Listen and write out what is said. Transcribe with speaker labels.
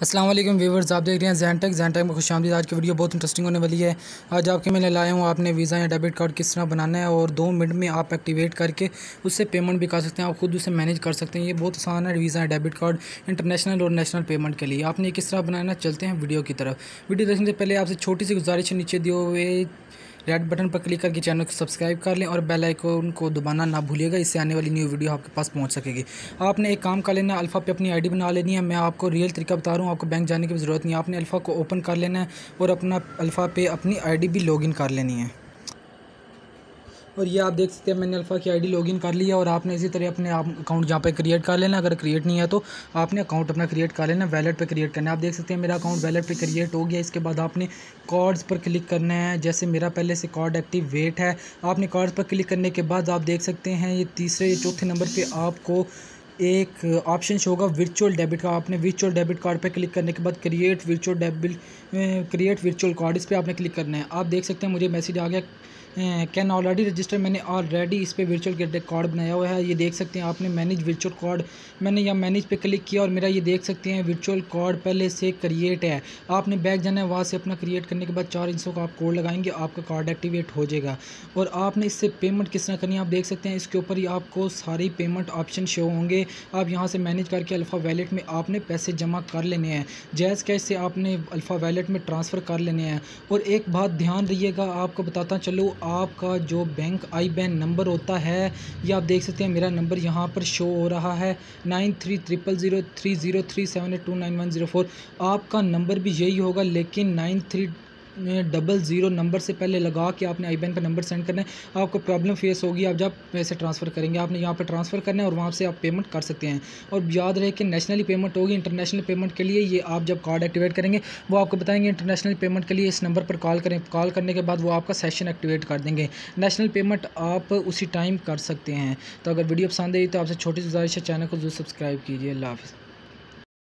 Speaker 1: Aslam viewers, आप देख रहे हैं जैनटेक जैनटेक में खुश आमदी आज की वीडियो बहुत इंटरेस्टिंग होने वाली है। आज आपके मैंने लाया हूँ, आपने वीज़ा या डेबिट कार्ड किस तरह बनाना है और दो मिनट में आप एक्टिवेट करके उससे पेमेंट भी कर सकते हैं। आप खुद उसे मैनेज कर सकते हैं। ये बहुत आसान है वीज़ा या डेबिट कार्ड इंटरनेशनल और नेशनल पेमेंट के लिए। आपने किस तरह बनाना चलते हैं वीडियो की तरफ़। वीडियो देखने से पहले आपसे छोटी सी गुजारिश नीचे दिए हुए रेड बटन पर क्लिक करके चैनल को सब्सक्राइब कर लें और बेल आइकन को दबाना ना भूलिएगा, इससे आने वाली न्यू वीडियो आपके पास पहुँच सकेगी। आपने एक काम कर लेना है अल्फ़ा पे अपनी आईडी बना लेनी है। मैं आपको रियल तरीका बता रहा हूँ, आपको बैंक जाने की ज़रूरत नहीं है। आपने अल्फ़ा को ओपन कर लेना है और अपना अल्फ़ा पे अपनी आईडी भी लॉगिन कर लेनी है। और ये आप देख सकते हैं, मैंने अल्फ़ा की आईडी लॉगिन कर लिया और आपने इसी तरह अपने आप अकाउंट जहाँ पे क्रिएट कर लेना, अगर क्रिएट नहीं है तो आपने अकाउंट अपना क्रिएट कर लेना वैलेट पे क्रिएट करना है। आप देख सकते हैं, मेरा अकाउंट वैलेट पे क्रिएट हो गया। इसके बाद आपने कार्ड्स पर क्लिक करना है। जैसे मेरा पहले से कार्ड एक्टिव वेट है, आपने कार्ड्स पर क्लिक करने के बाद आप देख सकते हैं, ये तीसरे, चौथे नंबर पर आपको एक ऑप्शन शो होगा वर्चुअल डेबिट का। आपने वर्चुअल डेबिट कार्ड पर क्लिक करने के बाद create virtual debit create virtual card इस पर आपने क्लिक करना है। आप देख सकते हैं, मुझे मैसेज आ गया कैन ऑलरेडी रजिस्टर मैंने ऑलरेडी इस पर वर्चुअल कार्ड बनाया हुआ है। ये देख सकते हैं, आपने मैनेज वर्चुअल कार्ड मैंने यहाँ मैनेज पे क्लिक किया और मेरा ये देख सकते हैं वर्चुअल कार्ड पहले से क्रिएट है। आपने बैग जाना है, वहाँ से अपना क्रिएट करने के बाद चार इंचों का आप कोड लगाएँगे, आपका कार्ड एक्टिवेट हो जाएगा। और आपने इससे पेमेंट किस तरह करनी है, आप देख सकते हैं, इसके ऊपर ही आपको सारी पेमेंट ऑप्शन शो होंगे। आप यहाँ से मैनेज करके अल्फ़ा वैलेट में आपने पैसे जमा कर लेने हैं। जैज़ कैश से आपने अल्फ़ा वैलेट में ट्रांसफ़र कर लेने हैं। और एक बात ध्यान रहिएगा, आपको बताता चलो, आपका जो बैंक आई बैन नंबर होता है, ये आप देख सकते हैं, मेरा नंबर यहाँ पर शो हो रहा है। Nine three triple zero three zero three seven eight two nine one zero four आपका नंबर भी यही होगा, लेकिन nine three double zero number से पहले लगा के आपने आई बैन का नंबर सेंड करना है। आपको प्रॉब्लम फेस होगी, आप जब पैसे ट्रांसफ़र करेंगे, आपने यहाँ पर ट्रांसफ़र करना है और वहाँ से आप पेमेंट कर सकते हैं। और याद रहे कि नेशनली पेमेंट होगी इंटरनेशनल पेमेंट के लिए ये आप जब कार्ड एक्टिवेट करेंगे, वो आपको बताएँगे इंटरनेशनल पेमेंट के लिए इस नंबर पर कॉल करें। कॉल करने के बाद वो आपका सेशन एक्टिवेट कर देंगे। नेशनल पेमेंट आप उसी टाइम कर सकते हैं। तो अगर वीडियो पसंद आई तो आपसे छोटी गुजारिश है चैनल को ज़रूर सब्सक्राइब कीजिए। अल्लाह हाफ़